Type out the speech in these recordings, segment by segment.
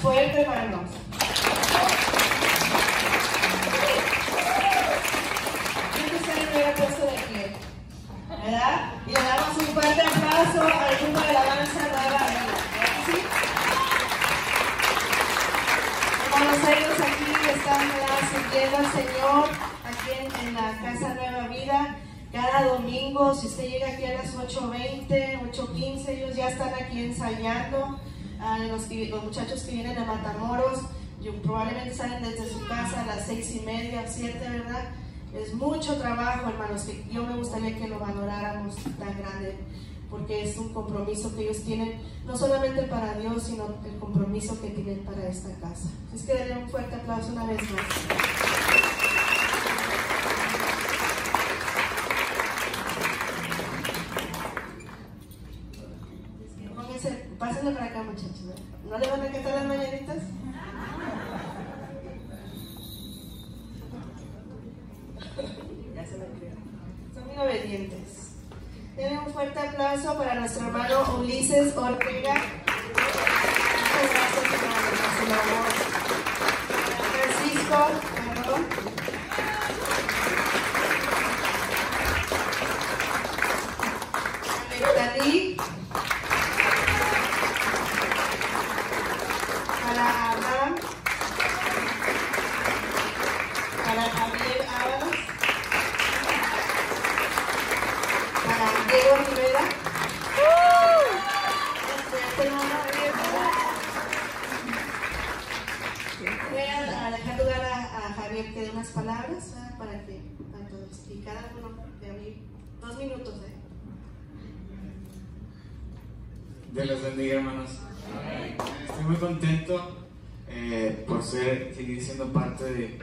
fuerte, hermanos. Yo que puesto de pie. ¿Verdad? Y le damos un fuerte aplauso al grupo de Nueva Vida. ¿verdad que sí? Hermanos, ellos aquí están sirviendo al Señor, aquí en la Casa Nueva Vida. Cada domingo, si usted llega aquí a las 8.20, 8.15, ellos ya están aquí ensayando. Ah, los, los muchachos que vienen de Matamoros, yo, probablemente salen desde su casa a las seis y media, siete, ¿verdad? Es mucho trabajo, hermanos, que yo me gustaría que lo valoráramos tan grande, porque es un compromiso que ellos tienen, no solamente para Dios, sino el compromiso que tienen para esta casa. Es que denle un fuerte aplauso una vez más. Pásenle para acá, muchachos. ¿eh? ¿No le van a cantar las mañanitas? Ya se me creo. Son muy obedientes. Denle un fuerte aplauso para nuestro hermano Ulises Ortega. Muchas gracias, hermano. Francisco, perdón. Dalí. Para Abraham. Para Javier Ábalos. Para Diego Rivera. Este, hermano, Voy a a dejar lugar a, a Javier que dé unas palabras ¿verdad? para que tanto y cada uno de abrir dos minutos. ¿eh? Dios los bendiga, hermanos. Estoy muy contento eh, por ser, seguir siendo parte de,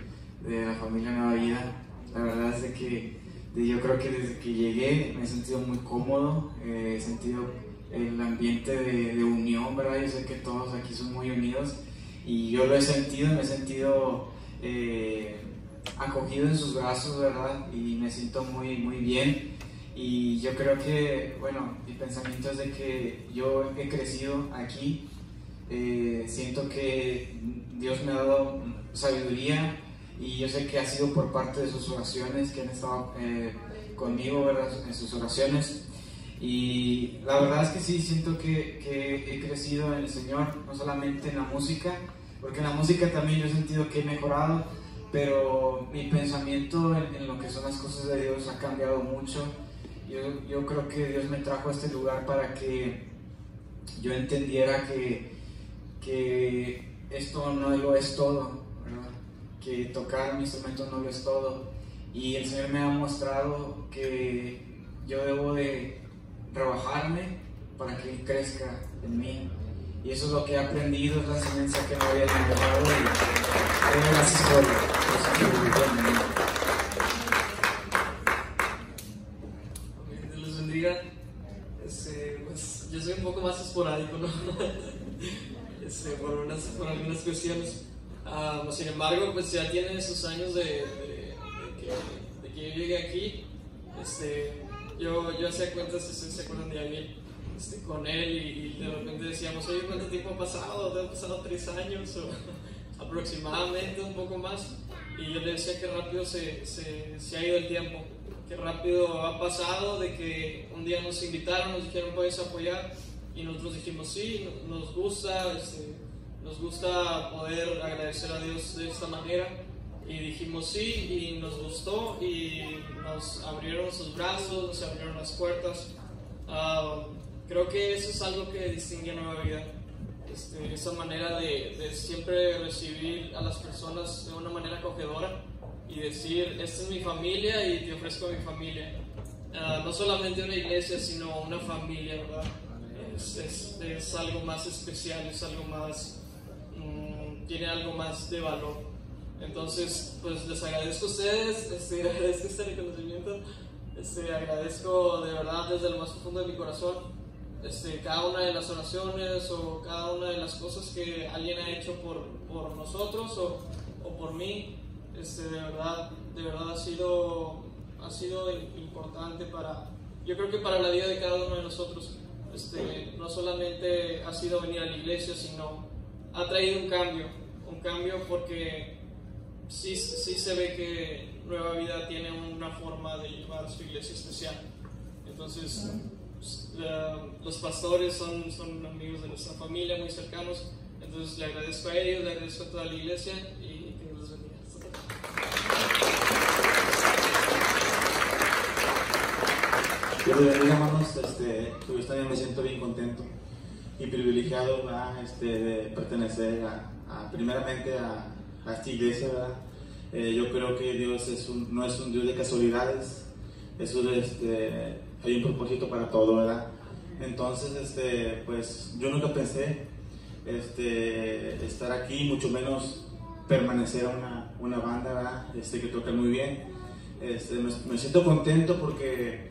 de la familia Nueva Vida. La verdad es de que de- yo creo que desde que llegué me he sentido muy cómodo, eh, he sentido el ambiente de, de unión, ¿verdad? Yo sé que todos aquí son muy unidos y yo lo he sentido, me he sentido eh, acogido en sus brazos, ¿verdad? Y me siento muy, muy bien. Y yo creo que, bueno, mi pensamiento es de que yo he crecido aquí, eh, siento que Dios me ha dado sabiduría y yo sé que ha sido por parte de sus oraciones que han estado eh, conmigo, ¿verdad? En sus oraciones. Y la verdad es que sí, siento que, que he crecido en el Señor, no solamente en la música, porque en la música también yo he sentido que he mejorado, pero mi pensamiento en, lo que son las cosas de Dios ha cambiado mucho. Yo, creo que Dios me trajo a este lugar para que yo entendiera que, que esto no lo es todo, que tocar mi instrumento no lo es todo. Y el Señor me ha mostrado que yo debo de rebajarme para que Él crezca en mí. Y eso es lo que he aprendido, es la enseñanza que me había dejado. Y gracias por, sabiduría. Dios les bendiga. Este, pues, yo soy un poco más esporádico, ¿no? Este, por, unas, por algunas cuestiones. Pues, sin embargo, pues ya tiene sus años de, de- de que, de que yo llegué aquí. Este, yo, yo hacía cuentas, si se acuerdan de alguien, con él y, y de repente decíamos, oye, ¿cuánto tiempo ha pasado? ¿Han pasado tres años o aproximadamente un poco más? Y yo le decía que rápido se, se, se ha ido el tiempo, que rápido ha pasado de que un día nos invitaron, nos dijeron puedes apoyar y nosotros dijimos sí, nos gusta, este, nos gusta poder agradecer a Dios de esta manera y dijimos sí y nos gustó y nos abrieron sus brazos, nos abrieron las puertas. Ah, creo que eso es algo que distingue a Nueva Vida. Este, esa manera de, de siempre recibir a las personas de una manera acogedora y decir, esta es mi familia y te ofrezco mi familia. Ah, no solamente una iglesia, sino una familia, ¿verdad? Es, es- es algo más especial, es algo más, mm, tiene algo más de valor. Entonces, pues les agradezco a ustedes, este, agradezco este reconocimiento, este, agradezco de verdad desde lo más profundo de mi corazón este, cada una de las oraciones o cada una de las cosas que alguien ha hecho por, por nosotros o, o por mí, este, de verdad, de verdad ha sido, ha sido importante para, yo creo que para la vida de cada uno de nosotros. Este, no solamente ha sido venir a la iglesia, sino ha traído un cambio, un cambio porque sí, sí se ve que Nueva Vida tiene una forma de llevar su iglesia especial. Entonces, los pastores son, son amigos de nuestra familia, muy cercanos. Entonces, le agradezco a ellos, le agradezco a toda la iglesia y que Dios los bendiga. Dios les bendiga, hermanos. Este, yo también me siento bien contento y privilegiado este, de pertenecer a, primeramente a, a, esta iglesia. ¿verdad? Eh, yo creo que Dios es un, no es un Dios de casualidades, es este, hay un propósito para todo, ¿verdad? Entonces, este, pues yo nunca pensé este, estar aquí, mucho menos permanecer a una, una banda ¿verdad? Este, que toca muy bien. Este, me, siento contento porque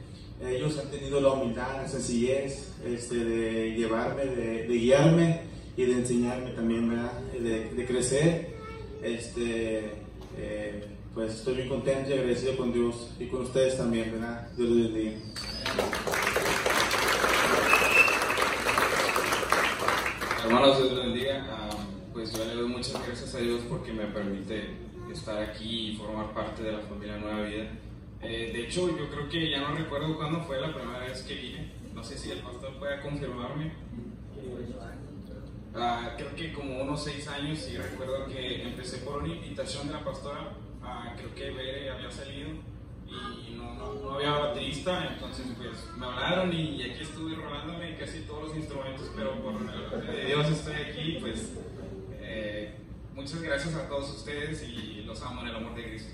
ellos han tenido la humildad, la sencillez este, de llevarme, de, guiarme y de enseñarme también, ¿verdad? De, de crecer. Este, eh, pues estoy muy contento y agradecido con Dios y con ustedes también, ¿verdad? Dios les bendiga. Hermanos, Dios les bendiga. Ah, pues yo le doy muchas gracias a Dios porque me permite estar aquí y formar parte de la familia Nueva Vida. Eh, de hecho, yo creo que ya no recuerdo cuándo fue la primera vez que vine. No sé si el pastor puede confirmarme. Ah, creo que como unos seis años y recuerdo que empecé por una invitación de la pastora, ah, creo que Bere había salido y no, no, había baterista, entonces pues me hablaron y, aquí estuve rolándome casi todos los instrumentos, pero por de Dios estoy aquí, pues eh, muchas gracias a todos ustedes y los amo en el amor de Cristo.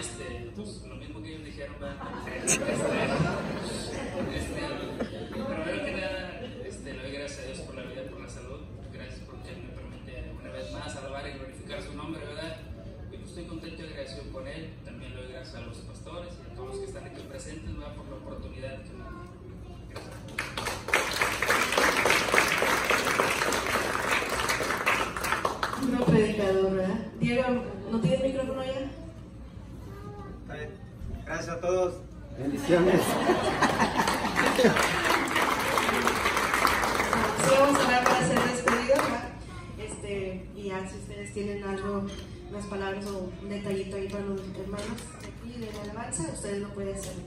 Este, pues, lo mismo que ellos dijeron, estoy contento y agradecido con él. También lo doy gracias a los pastores y a todos los que están aquí presentes ¿verdad? por la oportunidad que me dan. No predicador, ¿verdad? Diego, ¿no tienes micrófono ya? Gracias a todos. Bendiciones. Sí, vamos a hablar para ser despedidos. Este, y ya si ustedes tienen algo unas palabras o un detallito ahí para los hermanos aquí de la alabanza, ustedes lo pueden hacer.